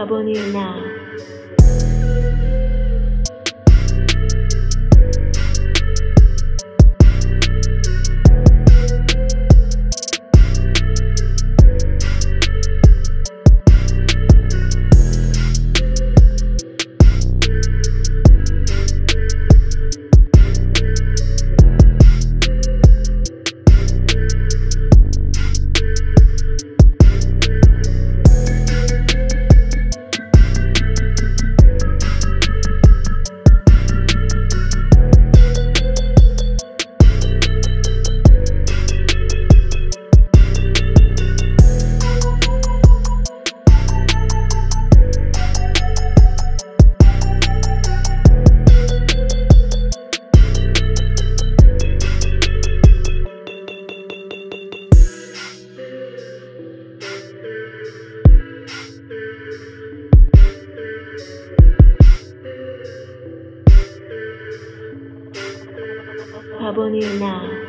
Abonneer now. Abonneer now.